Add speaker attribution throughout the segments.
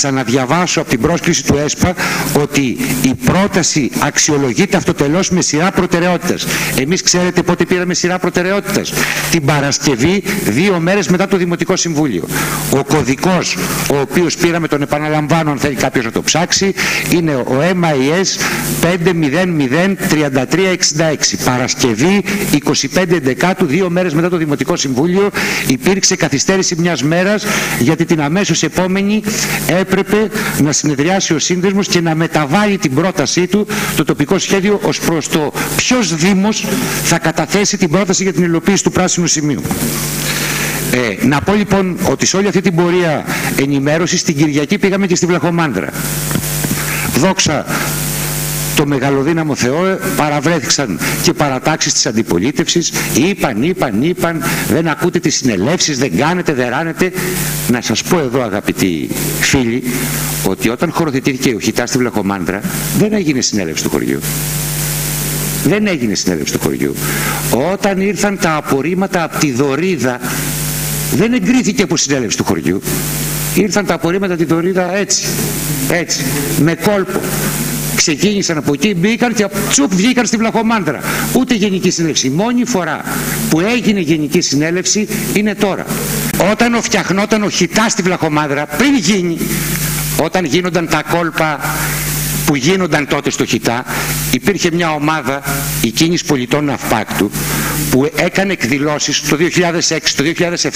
Speaker 1: ξαναδιαβάσω από την πρόσκληση του ΕΣΠΑ ότι η πρόταση αξιολογείται αυτοτελώς με σειρά προτεραιότητας. Εμείς ξέρετε πότε πήραμε σειρά προτεραιότητας. Την Παρασκευή, δύο μέρες μετά το Δημοτικό Συμβούλιο. Ο κωδικός, ο οποίος πήραμε τον επαναλαμβάνω αν θέλει κάποιος να το ψάξει, είναι ο MIS 5003366. Παρασκευή, 25 Δεκάτου, δύο μέρες μετά το Δημοτικό Συμβούλιο, υπήρξε καθυστέρηση μιας μέρας γιατί την αμέσως επόμενη έπρεπε να συνεδριάσει ο σύνδεσμος και να μεταβάλει την πρότασή του το τοπικό σχέδιο ως προς το ποιος Δήμος θα καταθέσει την πρόταση για την υλοποίηση του πράσινου σημείου. Ε, να πω λοιπόν ότι σε όλη αυτή την πορεία ενημέρωσης την Κυριακή πήγαμε και στη Βλαχομάνδρα. Δόξα το μεγαλοδύναμο Θεό παραβρέθηκαν και παρατάξεις της αντιπολίτευσης. Είπαν, είπαν, είπαν δεν ακούτε τις συνελεύσεις, δεν κάνετε, δεν ράνετε. Να σας πω εδώ αγαπητοί φίλοι ότι όταν χωροθετήθηκε ο Χιτάς στη Βλαχομάνδρα δεν έγινε συνέλευση του χωριού. Δεν έγινε συνέλευση του χωριού. Όταν ήρθαν τα απορρίμματα από τη Δωρίδα δεν εγκρίθηκε από συνέλευση του χωριού. Ήρθαν τα απορρίμματα τη Δωρίδα έτσι έτσι με κόλπο ξεκίνησαν από εκεί, μπήκαν και τσουπ βγήκαν στη Βλαχομάντρα. Ούτε γενική συνέλευση. Η μόνη φορά που έγινε γενική συνέλευση είναι τώρα. Όταν ο φτιαχνόταν ο χιτάς στη Βλαχομάντρα, πριν γίνει, όταν γίνονταν τα κόλπα που γίνονταν τότε στο Χιτά υπήρχε μια ομάδα η κίνηση πολιτών ναυπάκτου που έκανε εκδηλώσεις το 2006, το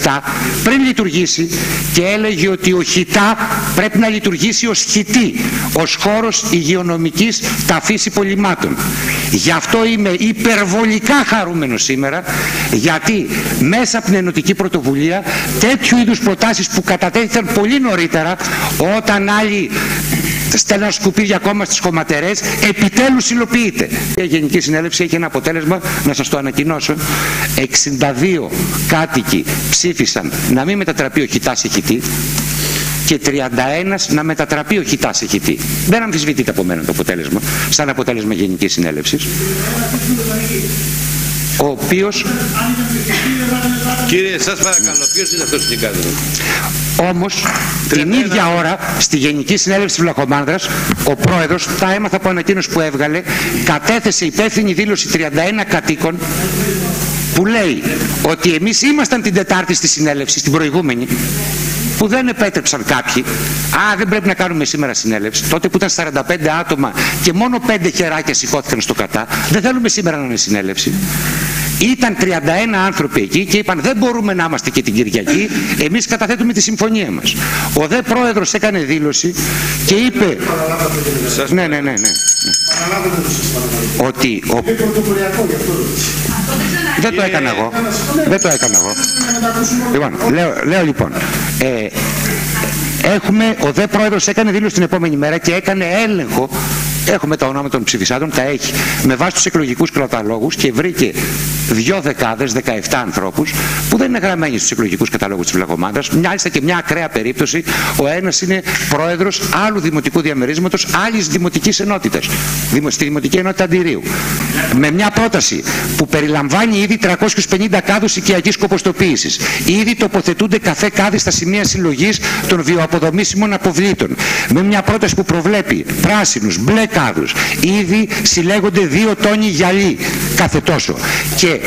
Speaker 1: 2007 πριν λειτουργήσει και έλεγε ότι ο Χιτά πρέπει να λειτουργήσει ως χιτή, ως χώρος υγειονομικής ταφής υπολοιμάτων. Γι' αυτό είμαι υπερβολικά χαρούμενος σήμερα γιατί μέσα από την ενωτική πρωτοβουλία τέτοιου είδους προτάσεις που κατατέθηκαν πολύ νωρίτερα όταν άλλοι στέλναν σκουπίδια ακόμα στις χωματερές επιτέλους υλοποιείται. Η Γενική Συνέλευση έχει ένα αποτέλεσμα να σας το ανακοινώσω 62 κάτοικοι ψήφισαν να μην μετατραπεί ο χιτάς σε χιτή και 31 να μετατραπεί ο χιτάς σε χιτή. Δεν αμφισβητείται από μένα το αποτέλεσμα, σαν αποτέλεσμα Γενικής Συνέλευσης ο οποίος
Speaker 2: Κύριε σας παρακαλώ ποιος είναι αυτός που κάνει
Speaker 1: όμως την ίδια ώρα στη Γενική Συνέλευση της Βλαχομάνδρας ο πρόεδρος τα έμαθα από ανακοίνωση που έβγαλε κατέθεσε υπεύθυνη δήλωση 31 κατοίκων που λέει ότι εμείς ήμασταν την Τετάρτη στη συνέλευση, στην προηγούμενη που δεν επέτρεψαν κάποιοι. Α δεν πρέπει να κάνουμε σήμερα συνέλευση. Τότε που ήταν 45 άτομα και μόνο 5 χεράκια σηκώθηκαν στο κατά δεν θέλουμε σήμερα να είναι συνέλευση ήταν 31 άνθρωποι εκεί και είπαν δεν μπορούμε να είμαστε και την Κυριακή, εμείς καταθέτουμε τη συμφωνία μας. Ο δε πρόεδρος έκανε δήλωση και είπε... Ναι, ναι, ναι, ναι. Ότι... Ο... Δεν το έκανα εγώ. Δεν το έκανα εγώ. Λοιπόν, λέω, λέω λοιπόν, ε, έχουμε, ο δε πρόεδρος έκανε δήλωση την επόμενη μέρα και έκανε έλεγχο Έχουμε τα ονόματα των ψηφισάντων, τα έχει με βάση τους εκλογικούς καταλόγους και βρήκε δυο δεκάδες, 17 ανθρώπους που δεν είναι γραμμένοι στους εκλογικούς καταλόγους της Βλαγομάδα. Μάλιστα και μια ακραία περίπτωση. Ο ένας είναι πρόεδρος άλλου δημοτικού διαμερίσματος άλλης δημοτικής ενότητας. Στη Δημοτική Ενότητα Αντιρίου. Με μια πρόταση που περιλαμβάνει ήδη 350 κάδους οικιακής κοποστοποίηση. Ήδη τοποθετούνται καφέ κάδοι στα σημεία συλλογής των βιοαποδομήσιμων αποβλήτων. Με μια πρόταση που προβλέπει πράσινους, μπλε κάδους. Ήδη συλλέγονται δύο τόνοι γυαλί κάθε τόσο. Και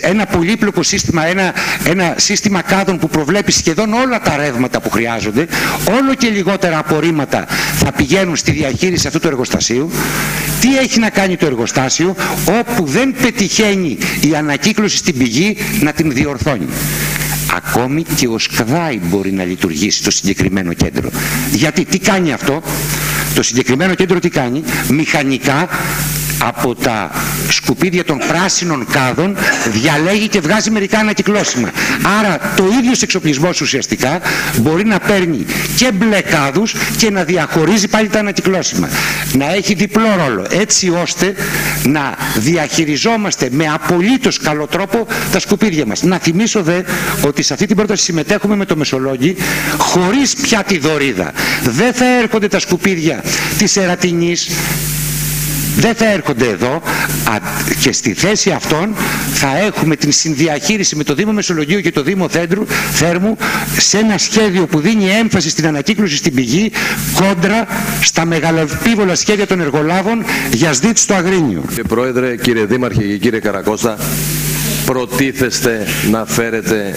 Speaker 1: ένα πολύπλοκο σύστημα, ένα, ένα σύστημα κάδων που προβλέπει σχεδόν όλα τα ρεύματα που χρειάζονται, όλο και λιγότερα απορρίμματα θα πηγαίνουν στη διαχείριση αυτού του εργοστασίου. Τι έχει να κάνει το εργοστάσιο όπου δεν πετυχαίνει η ανακύκλωση στην πηγή να την διορθώνει. Ακόμη και ο ΣΚΔΑΙ μπορεί να λειτουργήσει το συγκεκριμένο κέντρο. Γιατί τι κάνει αυτό, το συγκεκριμένο κέντρο τι κάνει, μηχανικά από τα σκουπίδια των πράσινων κάδων διαλέγει και βγάζει μερικά ανακυκλώσιμα. Άρα το ίδιος εξοπλισμός ουσιαστικά μπορεί να παίρνει και μπλε κάδους και να διαχωρίζει πάλι τα ανακυκλώσιμα. Να έχει διπλό ρόλο έτσι ώστε να διαχειριζόμαστε με απολύτως καλό τρόπο τα σκουπίδια μας. Να θυμίσω δε ότι σε αυτή την πρόταση συμμετέχουμε με το Μεσολόγγι χωρίς πια τη δωρίδα. Δεν θα έρχονται τα σκουπίδια της Ερατινής δεν θα έρχονται εδώ και στη θέση αυτών θα έχουμε την συνδιαχείριση με το Δήμο Μεσολογίου και το Δήμο Θέντρου, Θέρμου σε ένα σχέδιο που δίνει έμφαση στην ανακύκλωση στην πηγή κόντρα στα μεγαλοπίβολα σχέδια των εργολάβων για σδίτ στο Αγρίνιο.
Speaker 3: Κύριε Πρόεδρε, κύριε Δήμαρχε και κύριε Καρακώστα, προτίθεστε να φέρετε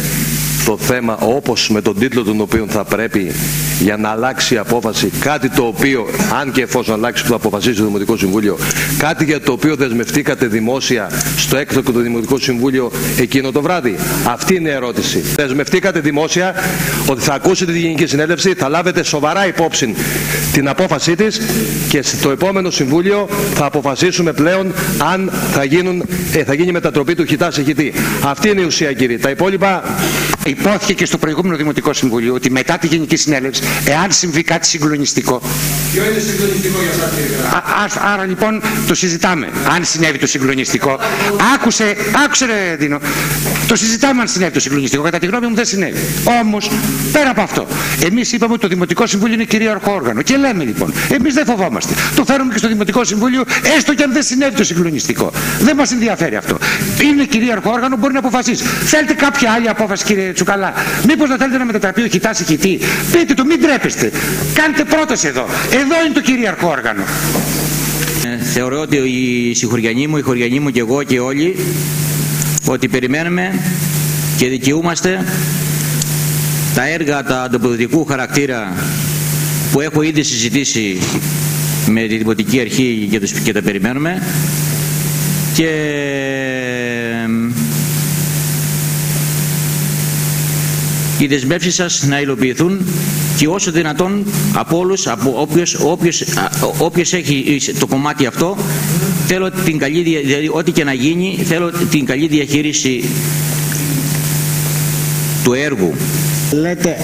Speaker 3: το θέμα όπως με τον τίτλο τον οποίο θα πρέπει για να αλλάξει η απόφαση κάτι το οποίο αν και εφόσον αλλάξει που θα αποφασίσει το Δημοτικό Συμβούλιο κάτι για το οποίο δεσμευτήκατε δημόσια στο έκτοκο του Δημοτικό Συμβούλιο εκείνο το βράδυ. Αυτή είναι η ερώτηση. Δεσμευτήκατε δημόσια ότι θα ακούσετε τη Γενική Συνέλευση θα λάβετε σοβαρά υπόψη την απόφασή της και στο επόμενο Συμβούλιο θα αποφασίσουμε πλέον αν θα, γίνουν, ε, θα γίνει μετατροπή του χιτά σε χιτή. Αυτή είναι η ουσία κύριε. Τα υπόλοιπα
Speaker 1: Υπόθηκε και στο προηγούμενο Δημοτικό Συμβουλίο ότι μετά τη Γενική Συνέλευση, εάν συμβεί κάτι συγκλονιστικό.
Speaker 4: Ποιο είναι συγκλονιστικό για σας κύριε
Speaker 1: Άρα λοιπόν το συζητάμε. Αν συνέβη το συγκλονιστικό. Άκουσε, άκουσε ρε Δίνο. Το συζητάμε αν συνέβη το συγκλονιστικό. Κατά τη γνώμη μου δεν συνέβη. Όμως, πέρα από αυτό, εμείς είπαμε ότι το Δημοτικό Συμβούλιο είναι κυρίαρχο όργανο. Και λέμε λοιπόν, εμείς δεν φοβόμαστε. Το φέρουμε και στο Δημοτικό Συμβούλιο, έστω και αν δεν συνέβη το συγκλονιστικό. Δεν μας ενδιαφέρει αυτό. Είναι κυρίαρχο όργανο, μπορεί να αποφασίσει. Θέλετε κάποια άλλη απόφαση, κύριε Τσουκαλά. Μήπως να θέλετε να μετατραπεί ο κοιτά ηχητή. Πείτε το, μην τρέπεστε. Κάντε πρόταση εδώ. Εδώ είναι το κυρίαρχο όργανο.
Speaker 5: Ε, θεωρώ ότι οι συγχωριανοί μου, οι χωριανοί μου και εγώ και όλοι ότι περιμένουμε και δικαιούμαστε τα έργα τα ανταποδοτικού χαρακτήρα που έχω ήδη συζητήσει με τη Δημοτική Αρχή και, τους, και τα περιμένουμε και οι δεσμεύσεις σας να υλοποιηθούν και όσο δυνατόν από όλους, από όποιος, όποιος, όποιος έχει το κομμάτι αυτό θέλω την καλή, δηλαδή ό,τι και να γίνει θέλω την καλή διαχείριση του έργου
Speaker 6: Λέτε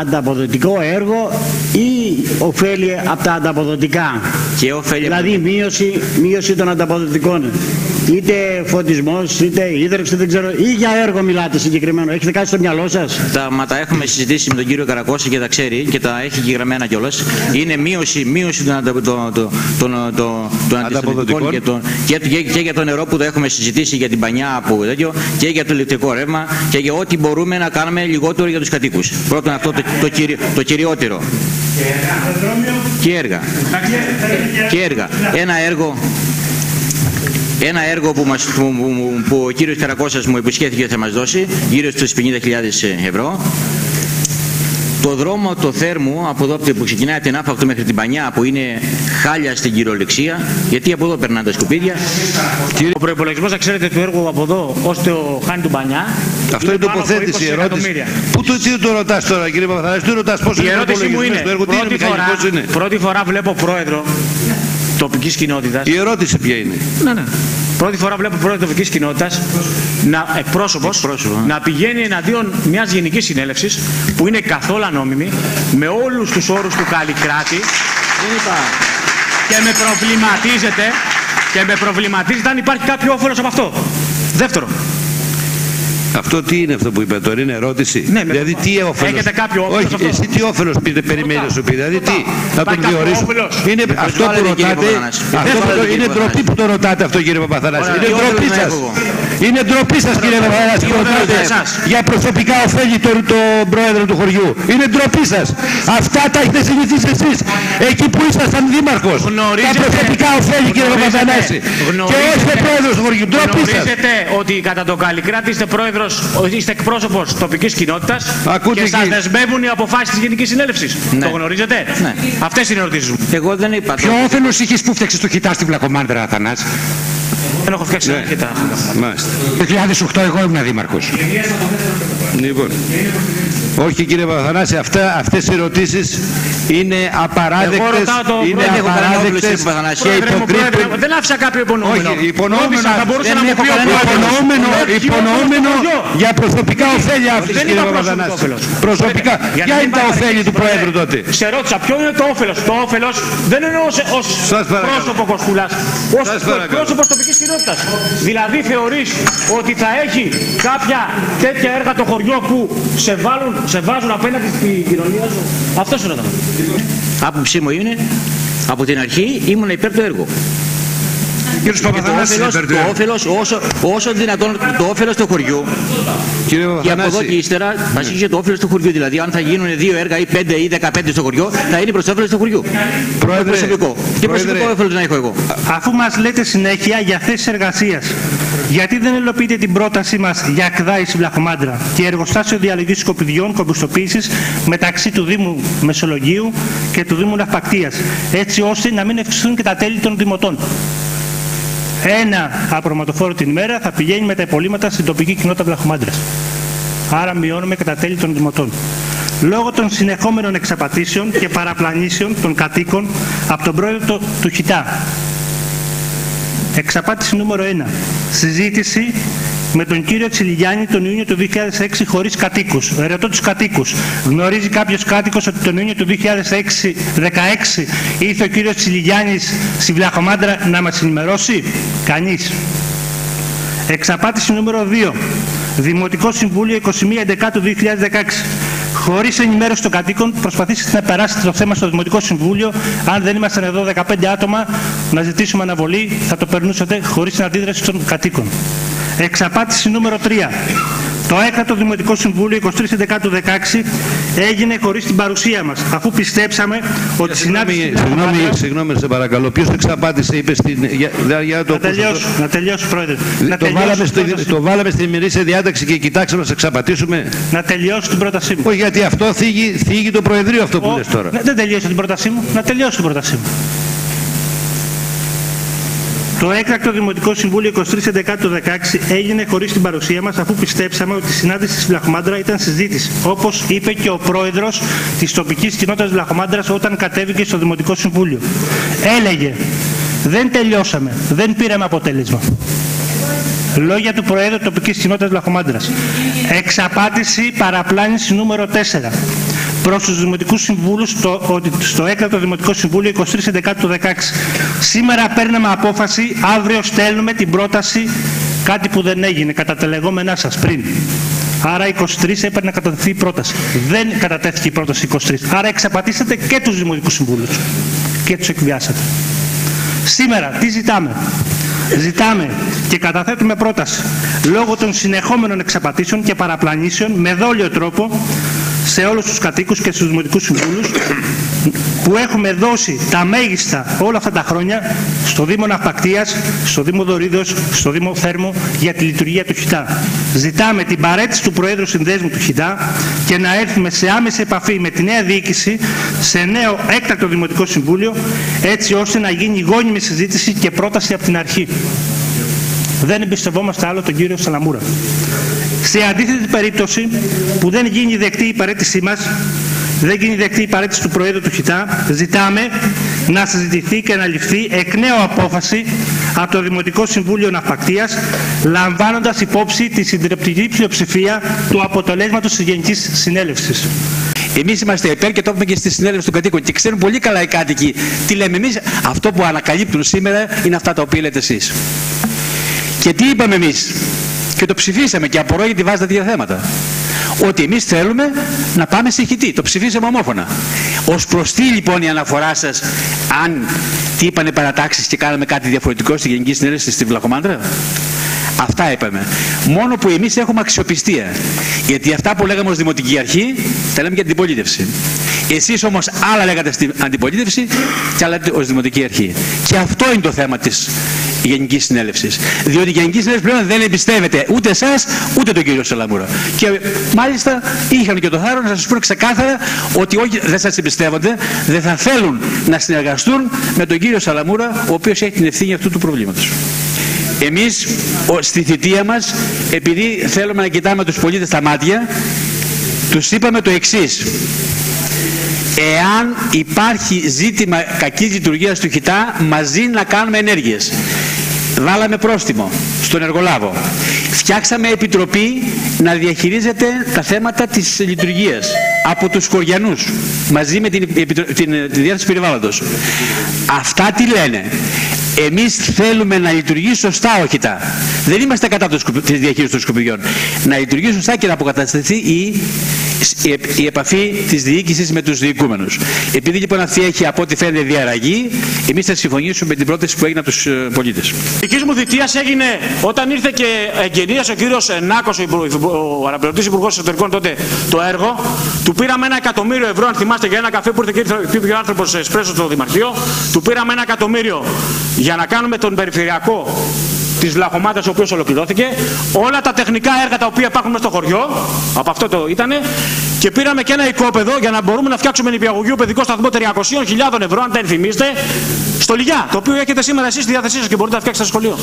Speaker 6: ανταποδοτικό έργο ή ωφέλη από τα ανταποδοτικά;
Speaker 5: και ωφέλη
Speaker 6: Δηλαδή μείωση, μείωση των ανταποδοτικών. Είτε φωτισμός, είτε ίδρυξη, δεν ξέρω. Ή για έργο μιλάτε συγκεκριμένο. Έχετε κάτι στο μυαλό σας;
Speaker 5: Τα, μα τα έχουμε συζητήσει με τον κύριο Καρακώση και τα ξέρει και τα έχει γραμμένα κιόλας. Είναι μείωση, μείωση των, αντα, το, το, το, το, το ανταποδοτικών και, το, και, και, και, για το νερό που το έχουμε συζητήσει για την πανιά που τέτοιο και για το ηλεκτρικό ρεύμα και για ό,τι μπορούμε να κάνουμε λιγότερο για τους κατοίκους. Πρώτον αυτό το, το, κυριο, το κυριότερο. Και έργα. Και έργα. Ένα έργο ένα έργο που, μας, που, που, που ο κύριος Καρακώσας μου υποσχέθηκε ότι θα μας δώσει, γύρω στους 50.000 ευρώ. Το δρόμο το θέρμου, από εδώ που ξεκινάει την άφακτο μέχρι την Πανιά, που είναι χάλια στην κυριολεξία, γιατί από εδώ περνάνε τα σκουπίδια.
Speaker 6: Ο προπολογισμός, θα ξέρετε, του έργου από εδώ ως το χάνι του Πανιά.
Speaker 7: Αυτό είναι τοποθέτηση, η ερώτηση. Πού το, τι το ρωτάς τώρα, κύριε Παπαθανάση, τι ρωτάς πώ
Speaker 6: είναι η ερώτηση μου είναι, έργο, πρώτη, φορά, είναι; πρώτη φορά βλέπω πρόεδρο τοπικής κοινότητας.
Speaker 7: Η ερώτηση ποια είναι;
Speaker 6: Ναι, ναι. Πρώτη φορά βλέπω πρόεδρο τοπικής κοινότητας να εκπρόσωπος να πηγαίνει εναντίον μιας γενικής συνέλευσης που είναι καθόλου νόμιμη με όλους τους όρους του Καλλικράτη. Και με προβληματίζεται και με προβληματίζεται αν υπάρχει κάποιο όφελος από αυτό. Δεύτερο,
Speaker 7: αυτό τι είναι αυτό που είπε τώρα, είναι ερώτηση.
Speaker 6: Ναι,
Speaker 7: δηλαδή τι όφελο.
Speaker 6: Έχετε κάποιο όφελος.
Speaker 7: Όχι, αυτό; εσύ τι όφελος περιμένεις να σου πει. Δηλαδή τι, να τον διορίσουν. Είναι αυτό που ρωτάτε. Αυτό που, είναι ντροπή που το ρωτάτε αυτό κύριε Παπαθανάση. Είναι ντροπή σας. Είναι ντροπή σας κύριε Παπαθανάση που ρωτάτε για προσωπικά ωφέλη τον το πρόεδρο του χωριού. Είναι ντροπή σας. Αυτά τα έχετε συνηθίσει εσείς. Εκεί που ήσασταν δήμαρχος. Τα προσωπικά ωφέλη κύριε Παπαθανάση. Και όχι ο πρόεδρος του χωριού. Ντροπή σας.
Speaker 6: Γνωρίζετε ότι κατά το Καλλικράτη είστε πρόεδρος είστε εκπρόσωπος τοπικής κοινότητας και σας δεσμεύουν οι αποφάσεις της Γενικής Συνέλευσης.
Speaker 5: Ναι.
Speaker 6: Το γνωρίζετε;
Speaker 5: Ναι.
Speaker 6: Αυτές είναι οι ερωτήσεις μου.
Speaker 5: Εγώ δεν είπα.
Speaker 1: Ποιο όφελο είχες που φτιάξει το χιτά στην Βλακομάντρα, Αθανά;
Speaker 6: Δεν έχω φτιάξει
Speaker 7: ναι.
Speaker 6: χιτά.
Speaker 7: Μάλιστα.
Speaker 1: Το 2008 εγώ ήμουν δήμαρχο.
Speaker 7: Λοιπόν. Όχι κύριε Παπαθανάση, αυτά, αυτές οι ερωτήσεις είναι απαράδεκτες, είναι απαράδεκτες και υποκρύπτουν...
Speaker 6: Δεν άφησα κάποιο υπονοούμενο.
Speaker 7: Όχι, υπονοούμενο,
Speaker 6: θα μπορούσε να μου πει
Speaker 7: υπονοούμενο, υπονοούμενο για προσωπικά ωφέλη άφησης κύριε Παπαθανάση. Προσωπικά. Ποια είναι τα ωφέλη του Προέδρου τότε;
Speaker 6: Σε ρώτησα ποιο είναι το όφελος. Το όφελος δεν είναι ως, ως πρόσωπο Κοσκούλας, ως πρόσωπος τοπικής κοινότητας. Δηλαδή θεωρείς ότι θα έχει κάποια τέτοια έργα το χωριό που σε βάλουν σε βάζουν απέναντι στην κοινωνία σου; Αυτό είναι το
Speaker 5: Άποψή μου είναι, από την αρχή ήμουν υπέρ του έργου.
Speaker 8: Κύριος Παπαθανάσης, το όφελος, όσο, όσο δυνατόν το όφελος του χωριού Κύριε και από εδώ και ύστερα θα αρχίσει το όφελος του χωριού. Δηλαδή, αν θα γίνουν δύο έργα ή πέντε ή δεκαπέντε στο χωριό, θα είναι προς όφελος του χωριού. Πρόεδρε, προσωπικό. Και προσωπικό όφελος να έχω εγώ.
Speaker 9: Αφού μας λέτε συνέχεια για θέσεις εργασίας, γιατί δεν ελοπείτε την πρότασή μας για ΚΔΑΙ Βλαχομάντρα και εργοστάσιο διαλογής σκοπιδιών κομποστοποίησης μεταξύ του Δήμου Μεσολογίου και του Δήμου Ναυπακτίας, έτσι ώστε να μην ευξηθούν και τα τέλη των δημοτών. Ένα απροματοφόρο την ημέρα θα πηγαίνει με τα υπολείμματα στην τοπική κοινότητα Βλαχομάντρας. Άρα μειώνουμε και τα τέλη των δημοτών. Λόγω των συνεχόμενων εξαπατήσεων και παραπλανήσεων των κατοίκων από τον πρόεδρο του ΧΙΤΑ. Εξαπάτηση νούμερο 1. Συζήτηση με τον κύριο Τσιλιγιάννη τον Ιούνιο του 2006 χωρίς κατοίκους. Ρωτώ τους κατοίκους. Γνωρίζει κάποιος κάτοικος ότι τον Ιούνιο του 2016 ήρθε ο κύριος Τσιλιγιάννης στη Βλαχομάντρα να μας ενημερώσει; Κανείς. Εξαπάτηση νούμερο 2. Δημοτικό Συμβούλιο 21 του 2016. Χωρίς ενημέρωση των κατοίκων, προσπαθήσετε να περάσετε το θέμα στο Δημοτικό Συμβούλιο. Αν δεν ήμασταν εδώ 15 άτομα να ζητήσουμε αναβολή, θα το περνούσατε χωρίς την αντίδραση των κατοίκων. Εξαπάτηση νούμερο 3. Το έκτατο Δημοτικό Συμβούλιο 23 του 16 έγινε χωρίς την παρουσία μας, αφού πιστέψαμε ότι η συνάντηση.
Speaker 7: Συγγνώμη, συγγνώμη, σε παρακαλώ. Ποιος εξαπάτησε, είπε στην. Για, για το
Speaker 9: να, τελειώσω, να τελειώσω, Πρόεδρε.
Speaker 7: Να το, βάλαμε στο, το βάλαμε στην ημερήσια διάταξη και κοιτάξαμε να σε εξαπατήσουμε.
Speaker 9: Να τελειώσω την πρότασή μου.
Speaker 7: Όχι, γιατί αυτό θίγει, θίγει το Προεδρείο αυτό που λες τώρα.
Speaker 9: Δεν τελειώσω την πρότασή μου. Να τελειώσω την πρότασή μου. Το έκτακτο Δημοτικό Συμβούλιο 23 του 16 έγινε χωρίς την παρουσία μας, αφού πιστέψαμε ότι η συνάντηση της Βλαχομάντρα ήταν συζήτηση. Όπως είπε και ο πρόεδρος της τοπικής κοινότητας Βλαχομάντρα όταν κατέβηκε στο Δημοτικό Συμβούλιο. Έλεγε, δεν τελειώσαμε, δεν πήραμε αποτέλεσμα. Λόγια του Προέδρου τοπικής κοινότητας Βλαχομάντρα. Εξαπάτηση παραπλάνηση νούμερο 4 προς τους Δημοτικούς Συμβούλους στο, ότι στο έκτατο Δημοτικό Συμβούλιο 23 του 16. Σήμερα παίρναμε απόφαση, αύριο στέλνουμε την πρόταση, κάτι που δεν έγινε κατά τα λεγόμενά σας πριν. Άρα 23 έπρεπε να κατατεθεί η πρόταση. Δεν κατατέθηκε η πρόταση 23. Άρα εξαπατήσατε και τους Δημοτικούς Συμβούλους και τους εκβιάσατε. Σήμερα τι ζητάμε; Ζητάμε και καταθέτουμε πρόταση λόγω των συνεχόμενων εξαπατήσεων και παραπλανήσεων με δόλιο τρόπο σε όλους τους κατοίκους και στους δημοτικούς συμβούλους που έχουμε δώσει τα μέγιστα όλα αυτά τα χρόνια στο Δήμο Ναυπακτίας, στο Δήμο Δωρίδος, στο Δήμο Θέρμο για τη λειτουργία του ΧΙΤΑ. Ζητάμε την παρέτηση του Προέδρου Συνδέσμου του ΧΙΤΑ και να έρθουμε σε άμεση επαφή με τη νέα διοίκηση σε νέο έκτακτο Δημοτικό Συμβούλιο έτσι ώστε να γίνει γόνιμη συζήτηση και πρόταση από την αρχή. Δεν εμπιστευόμαστε άλλο τον κύριο Σαλαμούρα. Σε αντίθετη περίπτωση που δεν γίνει δεκτή η παρέτησή μας, δεν γίνει δεκτή η παρέτηση του Προέδρου του ΧΙΤΑ, ζητάμε να συζητηθεί και να ληφθεί εκ νέου απόφαση από το Δημοτικό Συμβούλιο Ναυπακτίας, λαμβάνοντας υπόψη τη συντριπτική πλειοψηφία του αποτελέσματος της Γενικής Συνέλευσης.
Speaker 8: Εμείς είμαστε υπέρ και το έχουμε και στη συνέλευση των κατοίκων και ξέρουν πολύ καλά οι κάτοικοι τι λέμε εμείς. Αυτό που ανακαλύπτουν σήμερα είναι αυτά τα οποία λέτε εσείς. Και τι είπαμε εμείς, και το ψηφίσαμε και απορώ γιατί βάζετε τέτοια θέματα. Ότι εμείς θέλουμε να πάμε σε χιτή. Το ψηφίσαμε ομόφωνα. Ως προς τι λοιπόν η αναφορά σας, αν τι είπανε παρατάξεις και κάναμε κάτι διαφορετικό στη Γενική Συνέλευση στη Βλαχομάντρα. Αυτά είπαμε. Μόνο που εμείς έχουμε αξιοπιστία. Γιατί αυτά που λέγαμε ως Δημοτική Αρχή, τα λέμε για την αντιπολίτευση. Εσείς όμως άλλα λέγατε στην αντιπολίτευση και άλλα ως Δημοτική Αρχή. Και αυτό είναι το θέμα της Γενικής Συνέλευσης. Διότι η Γενική Συνέλευση πλέον δεν εμπιστεύεται ούτε εσάς ούτε τον κύριο Σαλαμούρα. Και μάλιστα είχαν και το θάρρος να σας πούνε ξεκάθαρα ότι όχι, δεν σας εμπιστεύονται, δεν θα θέλουν να συνεργαστούν με τον κύριο Σαλαμούρα, ο οποίος έχει την ευθύνη αυτού του προβλήματος. Εμείς στη θητεία μας, επειδή θέλουμε να κοιτάμε τους πολίτες στα μάτια, τους είπαμε το εξής. Εάν υπάρχει ζήτημα κακής λειτουργίας του ΧΙΤΑ, μαζί να κάνουμε ενέργειες. Βάλαμε πρόστιμο στον εργολάβο. Φτιάξαμε επιτροπή να διαχειρίζεται τα θέματα της λειτουργίας από τους χωριανούς μαζί με την, την, την, τη διάθεση περιβάλλοντος. Αυτά τι λένε; Εμείς θέλουμε να λειτουργήσει σωστά ο ΧΙΤΑ. Δεν είμαστε κατά της διαχείρισης των σκουπιδιών. Να λειτουργήσει σωστά και να αποκατασταθεί η
Speaker 7: η επαφή της διοίκησης με τους διοικούμενους. Επειδή λοιπόν αυτή έχει από ό,τι φαίνεται διαραγή, εμείς θα συμφωνήσουμε με την πρόταση που έγινε από τους ε, πολίτες. Η
Speaker 6: δική μου θητείας έγινε όταν ήρθε και εγγενία ο κύριος Νάκος, ο αναπληρωτής υπουργός εσωτερικών τότε, το έργο. Του πήραμε ένα εκατομμύριο ευρώ, αν θυμάστε, για ένα καφέ που ήρθε και ήρθε ο άνθρωπος εσπρέσο στο Δημαρχείο. Του πήραμε ένα εκατομμύριο για να κάνουμε τον περιφερειακό της Λαχομάτα, ο οποίος ολοκληρώθηκε, όλα τα τεχνικά έργα τα οποία υπάρχουν μέσα στο χωριό, από αυτό το ήταν, και πήραμε και ένα οικόπεδο για να μπορούμε να φτιάξουμε νηπιαγωγείο παιδικό σταθμό 300.000 ευρώ, αν τα ενθυμίστε, στο Λιγιά, το οποίο έχετε σήμερα εσείς στη διάθεσή σας και μπορείτε να φτιάξετε σχολείο.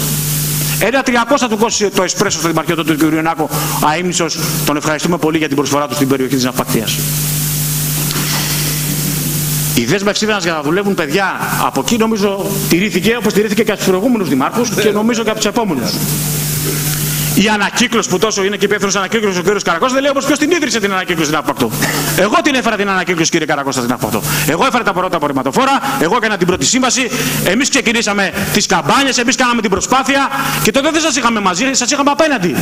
Speaker 6: Ένα 300 του κόστησε το εσπρέσο στο Δημαρχείο του κ. Νάκο Αίμνησο. Τον ευχαριστούμε πολύ για την προσφορά του στην περιοχή της Ναυπακτίας. Η δέσμευσή μα για να δουλεύουν παιδιά από εκεί νομίζω τηρήθηκε όπως τηρήθηκε και από τους προηγούμενους δημάρχους και νομίζω και από τους επόμενους η ανακύκλωση που τόσο είναι και υπεύθυνος ανακύκλωσης ο κ. Καρακώστα, δεν λέει όμως ποιος την ίδρυσε την ανακύκλωση στην Αυπακτό. Εγώ την έφερα την ανακύκλωση, κύριε Καρακώστα, στην Αυπακτό. Εγώ έφερα τα πρώτα απορριμματοφόρα, εγώ έκανα την πρώτη σύμβαση, εμείς ξεκινήσαμε τις καμπάνιες, εμείς κάναμε την προσπάθεια και τότε δεν σας είχαμε μαζί, σας είχαμε απέναντι.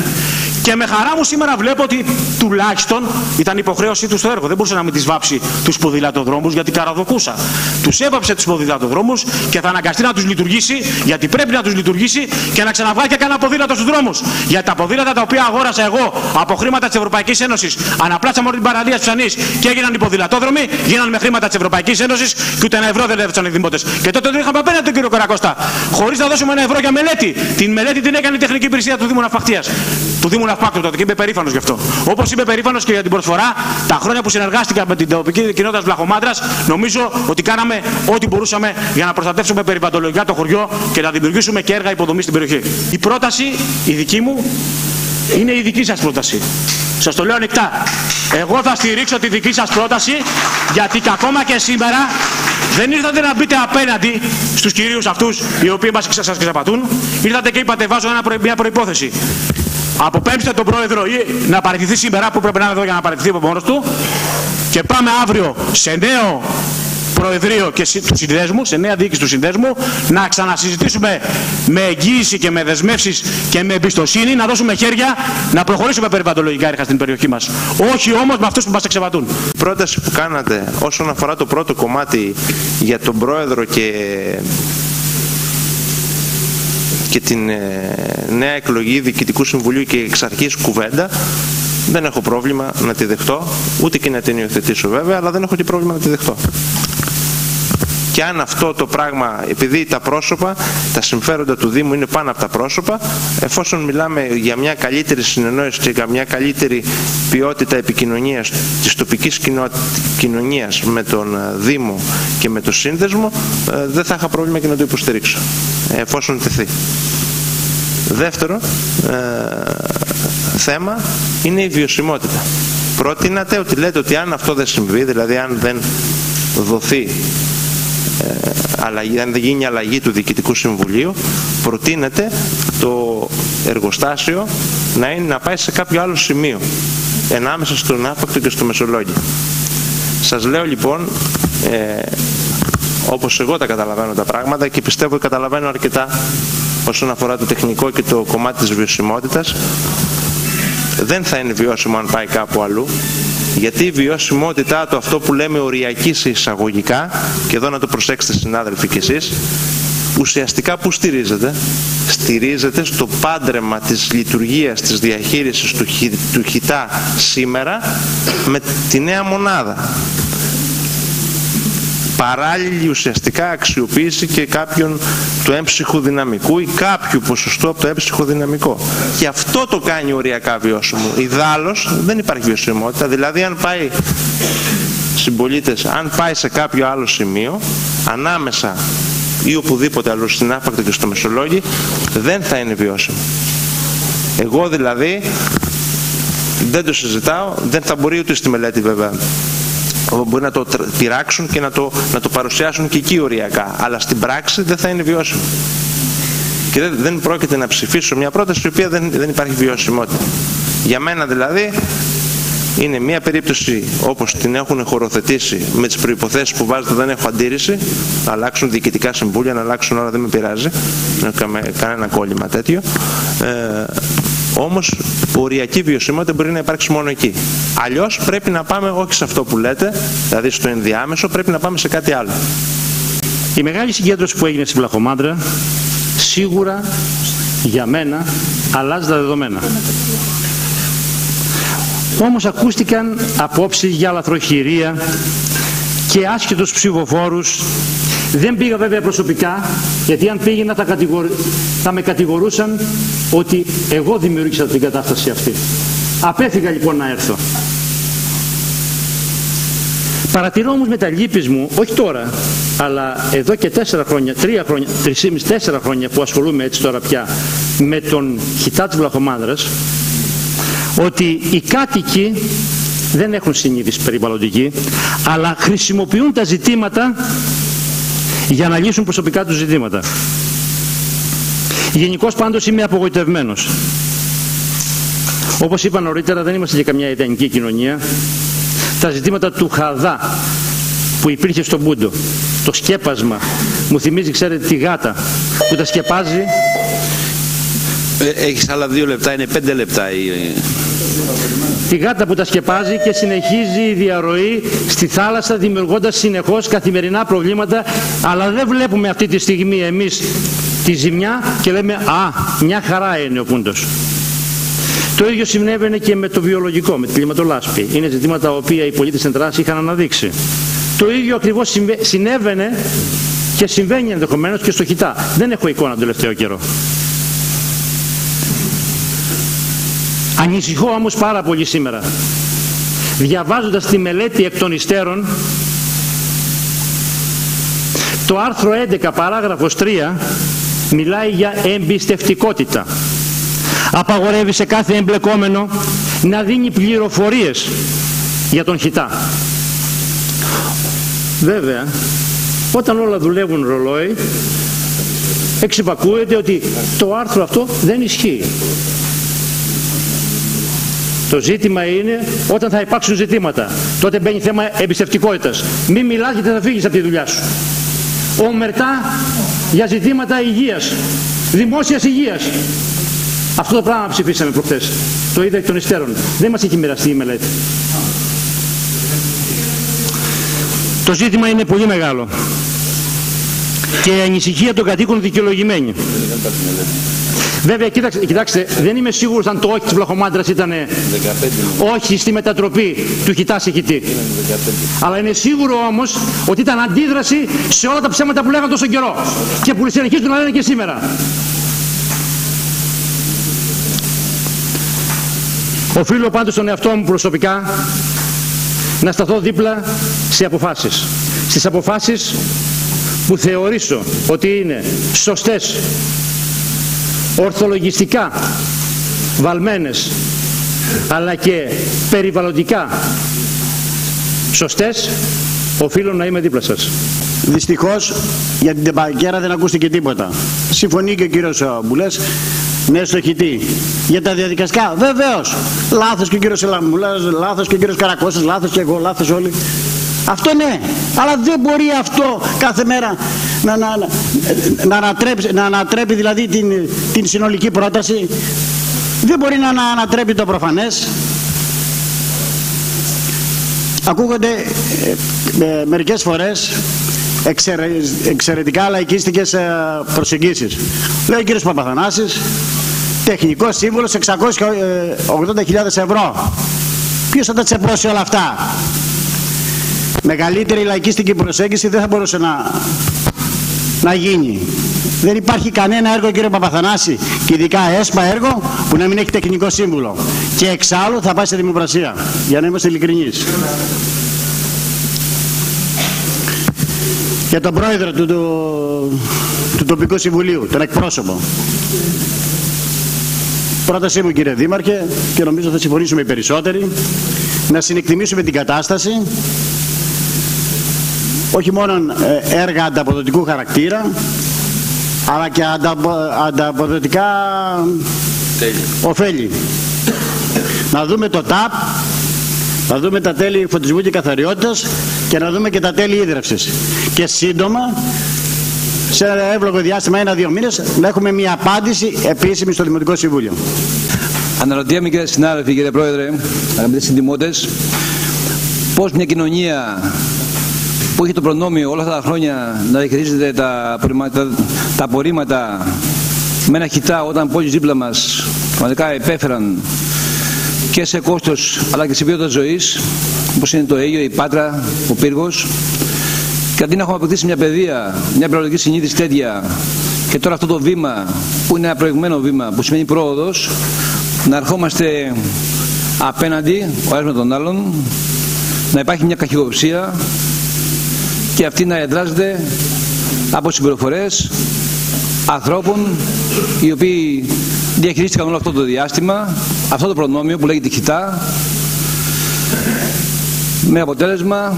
Speaker 6: Και με χαρά μου σήμερα βλέπω ότι τουλάχιστον ήταν υποχρέωσή τους στο έργο. Δεν μπορούσε να μην τη βάψει τους ποδηλατοδρόμους γιατί καραδοκούσα. Τους έβαψε τους ποδηλατοδρόμους και θα αναγκαστεί να τους λειτουργήσει γιατί πρέπει να τους λειτουργήσει και να ξαναβγάλει και κανένα ποδήλατο στους δρόμους. Για τα ποδήλατα τα οποία αγόρασα εγώ από χρήματα της Ευρωπαϊκής Ένωσης, αναπλάσαμε όλη την παραλία τη Ψανή και έγιναν οι ποδηλατόδρομοι, γίνανε με χρήματα της Ευρωπαϊκής Ένωσης και ούτε ένα ευρώ δεν έδωσαν οι δημότες. Και τότε δεν είχαμε απέναντι τον κύριο Καρακώστα. Χωρίς να δώσουμε ένα ευρώ για μελέτη. Την μελέτη την έκανε η τεχνική υπηρεσία του Δήμου Ναυπακτία. Του Δήμου Ναυπάκτου τότε και είμαι περήφανος γι' αυτό. Όπως είμαι περήφανος και για την προσφορά, τα χρόνια που συνεργάστηκα με την τοπική κοινότητας Βλαχομάντρα, νομίζω ότι κάναμε ό,τι μπορούσαμε για να προστατεύσουμε περιβαλλοντολογικά το χωριό και να δημιουργήσουμε και έργα υποδομή στην περιοχή. Η πρόταση, η δική μου, είναι η δική σας πρόταση. Σας το λέω ανοιχτά. Εγώ θα στηρίξω τη δική σας πρόταση γιατί και ακόμα και σήμερα δεν ήρθατε να μπείτε απέναντι στους κυρίους αυτούς οι οποίοι μας σας ξεπατούν. Ήρθατε και είπατε βάζω μια προϋπόθεση. Αποπέμψτε τον πρόεδρο ή να παραιτηθεί σήμερα που πρέπει να είναι εδώ για να παραιτηθεί από μόνος του και πάμε αύριο σε νέο Προεδρείο και του Συνδέσμου, σε νέα διοίκηση του Συνδέσμου, να ξανασυζητήσουμε με εγγύηση και με δεσμεύσεις και με εμπιστοσύνη, να δώσουμε χέρια, να προχωρήσουμε περιβαλλοντολογικά έργα στην περιοχή μας. Όχι όμως με αυτούς που μας εξεβατούν.
Speaker 10: Η πρόταση που κάνατε όσον αφορά το πρώτο κομμάτι για τον Πρόεδρο και και την ε, νέα εκλογή Διοικητικού Συμβουλίου και εξ αρχής κουβέντα δεν έχω πρόβλημα να τη δεχτώ, ούτε και να την υιοθετήσω βέβαια, αλλά δεν έχω και πρόβλημα να τη δεχτώ και αν αυτό το πράγμα, επειδή τα πρόσωπα, τα συμφέροντα του Δήμου είναι πάνω από τα πρόσωπα, εφόσον μιλάμε για μια καλύτερη συνεννόηση και για μια καλύτερη ποιότητα επικοινωνίας της τοπικής κοινωνίας με τον ε, Δήμο και με το Σύνδεσμο, ε, δεν θα είχα πρόβλημα και να το υποστηρίξω, εφόσον τεθεί. Δεύτερο ε, θέμα είναι η βιωσιμότητα. Πρότεινατε ότι λέτε ότι αν αυτό δεν συμβεί, δηλαδή αν δεν δοθεί αλλαγή, αν δεν γίνει αλλαγή του Διοικητικού Συμβουλίου, προτείνεται το εργοστάσιο να, είναι, να πάει σε κάποιο άλλο σημείο, ενάμεσα στον Άφακτο και στο Μεσολόγιο. Σας λέω λοιπόν, ε, όπως εγώ τα καταλαβαίνω τα πράγματα και πιστεύω ότι καταλαβαίνω αρκετά όσον αφορά το τεχνικό και το κομμάτι της βιωσιμότητας, δεν θα είναι βιώσιμο αν πάει κάπου αλλού γιατί η βιωσιμότητά του, αυτό που λέμε οριακή σε εισαγωγικά, και εδώ να το προσέξετε συνάδελφοι κι εσείς, ουσιαστικά που στηρίζεται; Στηρίζεται στο πάντρεμα της λειτουργίας της διαχείρισης του, του χιτά σήμερα με τη νέα μονάδα παράλληλη ουσιαστικά αξιοποίηση και κάποιον του έμψυχου δυναμικού ή κάποιου ποσοστού από το έμψυχο δυναμικό. Και αυτό το κάνει οριακά βιώσιμο. Ιδάλλως δεν υπάρχει βιωσιμότητα. Δηλαδή αν πάει συμπολίτες, αν πάει σε κάποιο άλλο σημείο, ανάμεσα ή οπουδήποτε αλλού στην άφακτο και στο Μεσολόγιο, δεν θα είναι βιώσιμο. Εγώ δηλαδή δεν το συζητάω, δεν θα μπορεί ούτε στη μελέτη βέβαια μπορεί να το πειράξουν και να το, να το παρουσιάσουν και εκεί οριακά. Αλλά στην πράξη δεν θα είναι βιώσιμο. Και δεν, δεν πρόκειται να ψηφίσω μια πρόταση η οποία δεν, δεν υπάρχει βιωσιμότητα. Για μένα δηλαδή είναι μια περίπτωση όπως την έχουν χωροθετήσει με τις προϋποθέσεις που βάζετε δεν έχω αντίρρηση να αλλάξουν διοικητικά συμβούλια, να αλλάξουν όλα δεν με πειράζει να κανένα κόλλημα τέτοιο ε, Όμως οριακή βιωσιμότητα μπορεί να υπάρξει μόνο εκεί. Αλλιώς πρέπει να πάμε όχι σε αυτό που λέτε, δηλαδή στο ενδιάμεσο, πρέπει να πάμε σε κάτι άλλο.
Speaker 11: Η μεγάλη συγκέντρωση που έγινε στη Βλαχομάντρα σίγουρα για μένα αλλάζει τα δεδομένα. Όμως ακούστηκαν απόψεις για λαθροχειρία και άσχετους ψηφοφόρους. Δεν πήγα βέβαια προσωπικά, γιατί αν πήγαινα θα, θα με κατηγορούσαν ότι εγώ δημιούργησα την κατάσταση αυτή. Απέφυγα λοιπόν να έρθω. Παρατηρώ όμως με τα λύπης μου, όχι τώρα, αλλά εδώ και τέσσερα χρόνια, τρία χρόνια, τρισήμις, τέσσερα χρόνια που ασχολούμαι έτσι τώρα πια με τον χιτά της Βλαχομάνδρας, ότι οι κάτοικοι δεν έχουν συνείδηση περιβαλλοντική, αλλά χρησιμοποιούν τα ζητήματα για να λύσουν προσωπικά τους ζητήματα. Γενικώς πάντως είμαι απογοητευμένος. Όπως είπα νωρίτερα δεν είμαστε για καμιά ιδανική κοινωνία. Τα ζητήματα του χαδά που υπήρχε στον Πούντο, το σκέπασμα, μου θυμίζει ξέρετε τη γάτα που τα σκεπάζει
Speaker 7: ε, έχεις άλλα δύο λεπτά, είναι πέντε λεπτά.
Speaker 11: Τη γάτα που τα σκεπάζει και συνεχίζει η διαρροή στη θάλασσα δημιουργώντας συνεχώς καθημερινά προβλήματα αλλά δεν βλέπουμε αυτή τη στιγμή εμείς τη ζημιά και λέμε «Α, μια χαρά είναι ο Πούντος». Το ίδιο συνέβαινε και με το βιολογικό, με τη κλιματολάσπη. Είναι ζητήματα τα οποία οι πολίτες εν είχαν αναδείξει. Το ίδιο ακριβώς συνέβαινε και συμβαίνει ενδεχομένως και στο χιτά. Δεν έχω εικόνα τον τελευταίο καιρό. Ανησυχώ όμως πάρα πολύ σήμερα. Διαβάζοντας τη μελέτη εκ των υστέρων, το άρθρο 11 παράγραφος 3 μιλάει για εμπιστευτικότητα. Απαγορεύει σε κάθε εμπλεκόμενο να δίνει πληροφορίες για τον χιτά. Βέβαια, όταν όλα δουλεύουν ρολόι, εξυπακούεται ότι το άρθρο αυτό δεν ισχύει. Το ζήτημα είναι όταν θα υπάρξουν ζητήματα. Τότε μπαίνει θέμα εμπιστευτικότητας. Μην μιλάς γιατί θα φύγεις από τη δουλειά σου. Ομερτά για ζητήματα υγείας. Δημόσιας υγείας. Αυτό το πράγμα ψηφίσαμε προχθές. Το είδα εκ των υστέρων. Δεν μας έχει μοιραστεί η μελέτη. Το ζήτημα είναι πολύ μεγάλο. Και η ανησυχία των κατοίκων δικαιολογημένη. Βέβαια, κοιτάξτε, κοιτάξτε, δεν είμαι σίγουρος αν το όχι της Βλαχομάντρας ήταν όχι στη μετατροπή του χιτά σε χιτή. Αλλά είναι σίγουρο όμως ότι ήταν αντίδραση σε όλα τα ψέματα που λέγανε τόσο καιρό και που συνεχίζουν να λένε και σήμερα. Οφείλω πάντως στον εαυτό μου προσωπικά να σταθώ δίπλα σε αποφάσεις. Στις αποφάσεις που θεωρήσω ότι είναι σωστές ορθολογιστικά βαλμένες αλλά και περιβαλλοντικά σωστές οφείλω να είμαι δίπλα σας.
Speaker 12: Δυστυχώς για την τεμπακέρα δεν ακούστηκε τίποτα. Συμφωνεί και ο κύριος Μπουλές ναι στο χιτή. Για τα διαδικαστικά, βεβαίως. Λάθος και ο κύριος Ελαμούλας, λάθος και ο κύριος Καρακώστας, λάθος και εγώ, λάθος όλοι. Αυτό ναι, αλλά δεν μπορεί αυτό κάθε μέρα να, να, να, ανατρέπει, να ανατρέπει δηλαδή την, την συνολική πρόταση. Δεν μπορεί να ανατρέπει το προφανές. Ακούγονται ε, ε, μερικές φορές εξαιρε, εξαιρετικά λαϊκίστικες ε, προσεγγίσεις. Λέει ο κύριος Παπαθανάσης, τεχνικός σύμβουλος 680.000 ευρώ. Ποιος θα τα τσεπώσει όλα αυτά; Μεγαλύτερη λαϊκίστικη προσέγγιση δεν θα μπορούσε να, να γίνει. Δεν υπάρχει κανένα έργο κύριε Παπαθανάση και ειδικά ΕΣΠΑ έργο που να μην έχει τεχνικό σύμβουλο. Και εξάλλου θα πάει σε δημοπρασία, για να είμαστε ειλικρινείς. Για τον πρόεδρο του, του, του τοπικού συμβουλίου, τον εκπρόσωπο. Πρότασή μου κύριε Δήμαρχε και νομίζω θα συμφωνήσουμε οι περισσότεροι να συνεκτιμήσουμε την κατάσταση όχι μόνο ε, έργα ανταποδοτικού χαρακτήρα αλλά και ανταποδοτικά ωφέλη. Να δούμε το ΤΑΠ, να δούμε τα τέλη φωτισμού και καθαριότητας και να δούμε και τα τέλη ίδρευσης. Και σύντομα, σε ένα εύλογο διάστημα, ένα-δύο μήνες, να έχουμε μια απάντηση επίσημη στο Δημοτικό Συμβούλιο.
Speaker 13: Αναρωτιέμαι κύριε συνάδελφοι, κύριε Πρόεδρε, αγαπητοί συντημότες, πώς μια κοινωνία που έχει το προνόμιο όλα αυτά τα χρόνια να διαχειρίζεται τα, τα, τα απορρίμματα με ένα χιτά όταν πόλεις δίπλα μας πραγματικά επέφεραν και σε κόστος αλλά και σε ποιότητα ζωής όπως είναι το Αίγιο, η Πάτρα, ο Πύργος. Και αντί να έχουμε αποκτήσει μια παιδεία, μια περιοδική συνείδηση τέτοια και τώρα αυτό το βήμα που είναι ένα προηγμένο βήμα που σημαίνει πρόοδος να ερχόμαστε απέναντι ο ένας με τον άλλον να υπάρχει μια καχυποψία και αυτή να εδράζεται από συμπεριφορές ανθρώπων οι οποίοι διαχειρίστηκαν όλο αυτό το διάστημα αυτό το προνόμιο που λέγεται χιτά με αποτέλεσμα